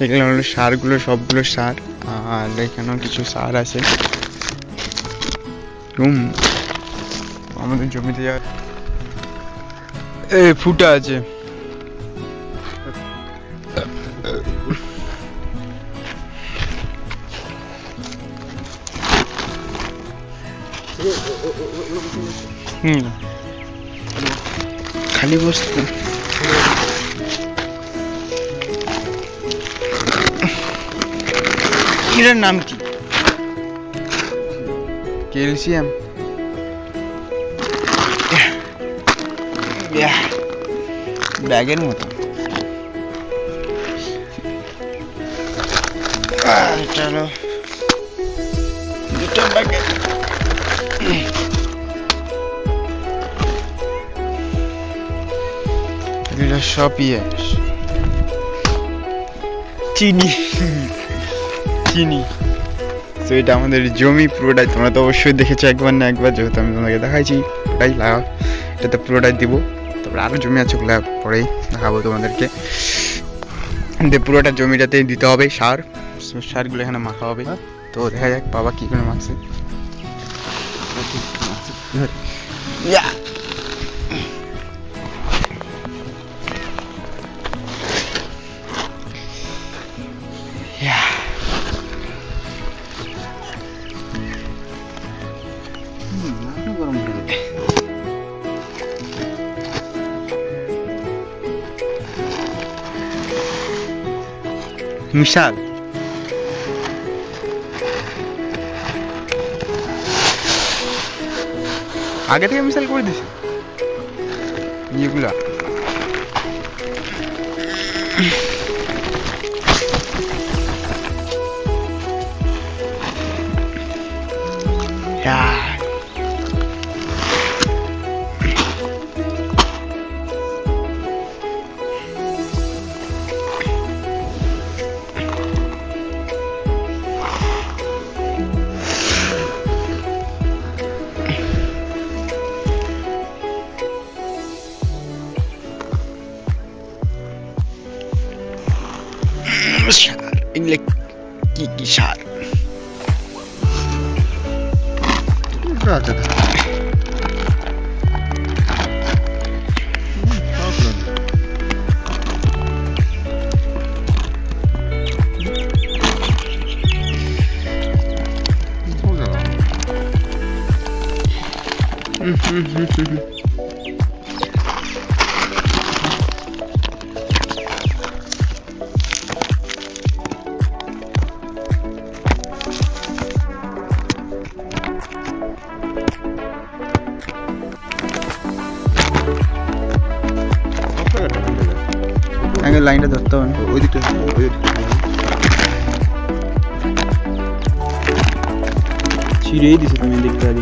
এগুলো হলো সারগুলো, সবগুলো সার। আর এখানেও কিছু সার আছে। হুম আমাদের জমিতে যা এ ফুটা আছে। হুম। খালি বসতে এটার নাম কি ক্যালসিয়াম ব্যাগের মতো আহ, এটা হলো দুটো ব্যাগে এগুলো সব ইয়ে চিনি চিনি তো এটা আমাদের জমি পুরোটাই। তোমরা তো অবশ্যই দেখেছ একবার না একবার যেহেতু আমি তোমাকে দেখাইছি। ওটাই লাগা এটাতে পুরোটাই দিব। তারপরে আরও জমি আছে ওগুলো পরেই দেখাবো তোমাদেরকে। দিয়ে পুরোটা জমিটাতেই দিতে হবে সার। সারগুলো এখানে মাখা হবে। তো দেখা যাক বাবা কি করে মাখছে। মিশাল আগে থেকে মিশাল করে দিছে ইয়েগুলা আগে লাইনটা ধরতে হবে না ওই দিকটা ওই দিকটা ছিঁড়েই দিছে তুমি দেখতে পারি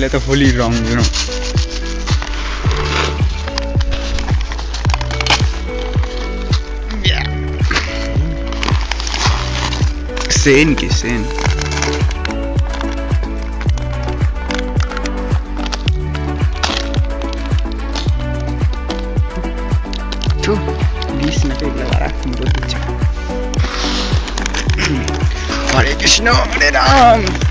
millete fully wrong, you know. Yeah. Sane ki sane. Mı bulacağım? Hare Krishna, Hare Ram.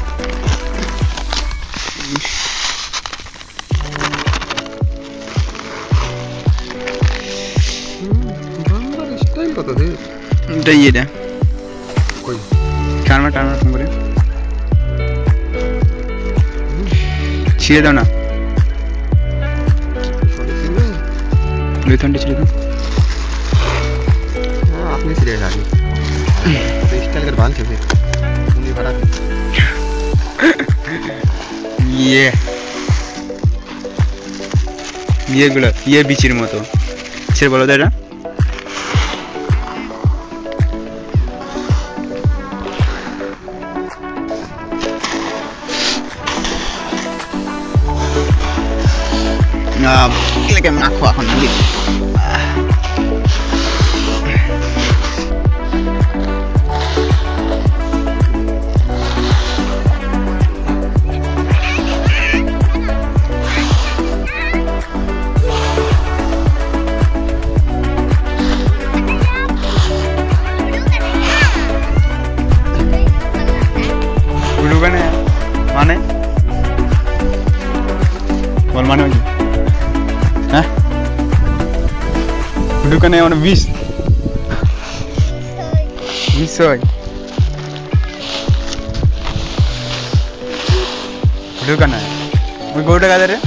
হরে রাম বাংলার স্টাইল কত রে এটা ইয়েটা কই টানবা টানবা ফোন করে ছিঁড়ে দাও না সরে ছিল দুই ঘন্টা ছিঁড়ে দাও আপনি সিরিয়াস আগে স্টাইল করে বাঁধছে ফির উনি ভাড়া ইয়ে ইয়েগুলো ইয়ে বিচির মতো ছেড়ে বলো তো uh, kile kimekuwa kuna vitu माने बोल माने বল মানে কি হ্যাঁ উড়ুকানে মানে বিষ বিষ হয় উড়ুকানে ওই গরুটা কাদের রে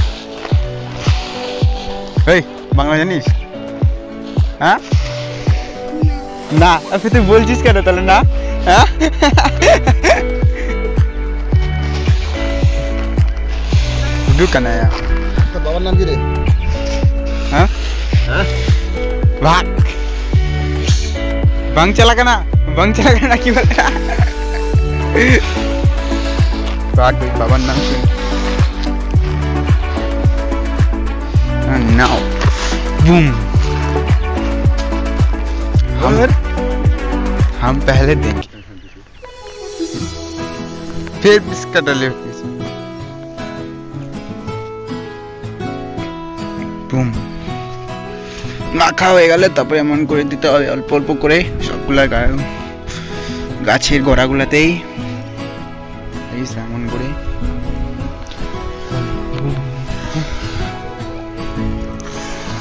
এই বাংলা জানিস হ্যাঁ না আচ্ছা তুই বলছিস কেন তাহলে না হ্যাঁ উড়ুকানে তোর বাবার নাম কি রে हाँ? हाँ? चला करना बंग चला करना क्यों बोला भाग भाई बाबा नाम से। हाँ, नाउ बूम। हम हम पहले देंगे फिर इसका डिलीवरी बूम। মাখা হয়ে গেলে তারপরে এমন করে দিতে হবে, অল্প অল্প করে সবগুলা গাছের গোড়াগুলাতেই। এমন করে।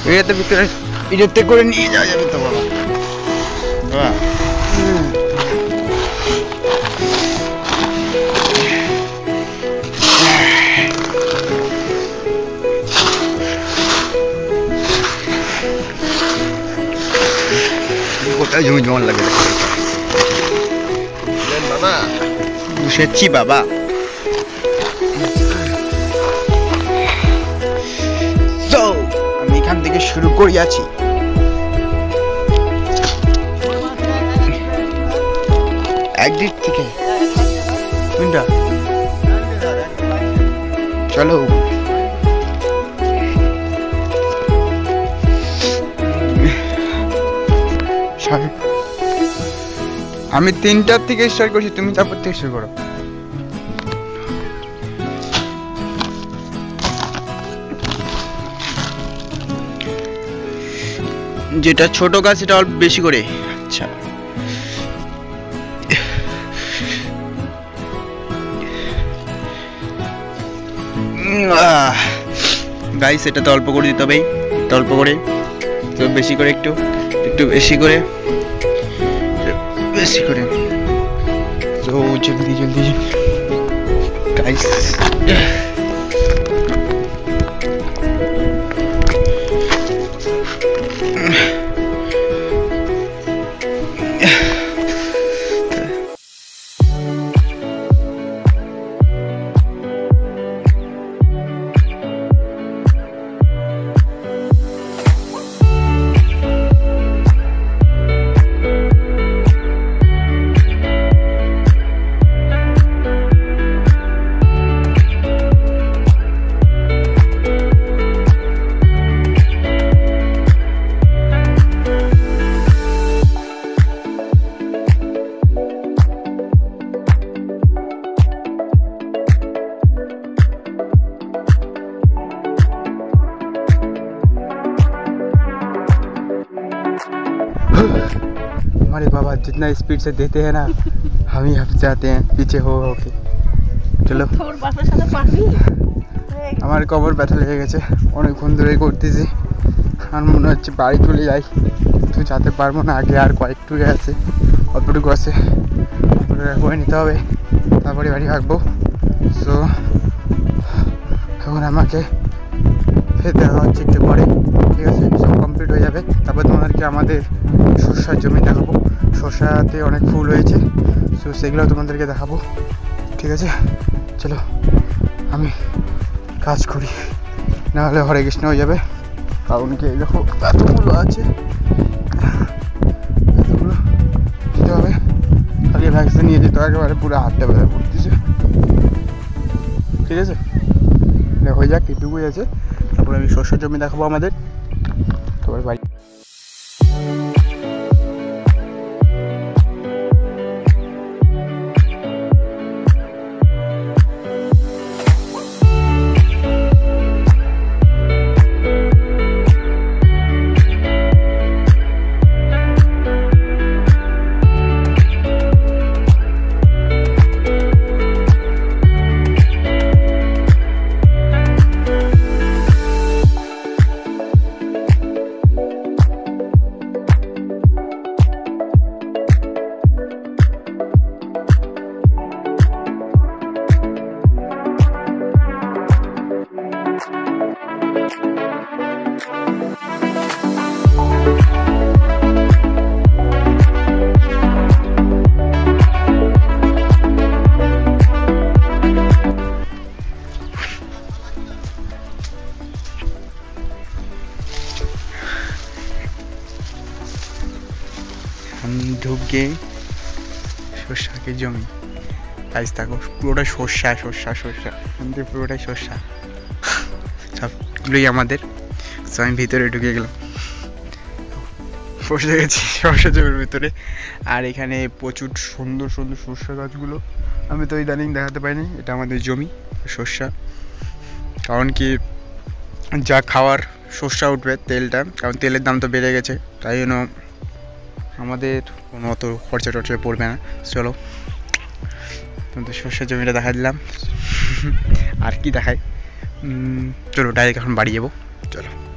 এটাতে ভিতরে এটাতে করে নিয়ে যাওয়া যাবে তো বাবা। বাবা কোথায় জমি জমান লাগে। বাবা। বাবা। আমি এখান থেকে শুরু করিয়াছি একদিক থেকে। চলো। আমি তিনটার থেকে স্টার্ট করছি, তুমি তারপর থেকে শুরু করো। যেটা ছোট গাছ, সেটা অল্প বেশি করে। আচ্ছা। গাইস এটা তো অল্প করে দিতে হবে অল্প করে তো বেশি করে, একটু একটু বেশি করে। ऐसे करें जो जल्दी जल्दी गाइस हमारे बाबा जितना स्पीड से देते हैं ना हम ही हट जाते हैं पीछे हो हो के চলো তোর বাপের সাথে পারবি আমার কবর ব্যথা লেগে গেছে অনেকক্ষণ ধরে করতেছি আর মনে হচ্ছে বাড়ি চলে যাই তো যেতে পারবো না আগে আর কয়েকটু আছে অল্পটুকু আছে অল্পটুকু করে নিতে হবে তারপরে বাড়ি থাকবো সো এখন আমাকে ফের দেখা হচ্ছে একটু পরে। ঠিক আছে, সব কমপ্লিট হয়ে যাবে। তারপর তোমাদেরকে আমাদের সর্ষার জমি দেখাবো। সর্ষাতে অনেক ফুল হয়েছে সো সেগুলো তোমাদেরকে দেখাবো। ঠিক আছে, চলো, আমি কাজ করি। নাহলে হরে কৃষ্ণ হয়ে যাবে। কারণ কি দেখো, এতগুলো আছে। এতগুলো দিতে হবে। আগে ভ্যাকসিন নিয়ে যেতে একেবারে পুরো হাতটা বেড়ে পড়তেছে ঠিক আছে? হয়ে যাক এটুকুই আছে। তারপরে আমি শস্য জমি দেখাবো আমাদের ঢুকে শস্যাকে জমি। আজ থাকো পুরোটা শস্যা শস্যা শস্যা আমাদের পুরোটাই শস্যা সবগুলোই আমাদের। আমি ভিতরে ঢুকে গেলাম। বসে গেছি শস্য জমির ভিতরে। আর এখানে প্রচুর সুন্দর সুন্দর শস্য গাছগুলো। আমি তো ইদানিং দেখাতে পারিনি এটা আমাদের জমি, সর্ষা। কারণ কি, যা খাওয়ার শস্যা উঠবে তেলটা, কারণ তেলের দাম তো বেড়ে গেছে, তাই জন্য আমাদের কোনো অত খরচা টরচা পড়বে না। চলো, তোমাদের সর্ষের জমিটা দেখা দিলাম। আর কি দেখায় চলো ডাইরেক্ট এখন বাড়ি যাব। চলো।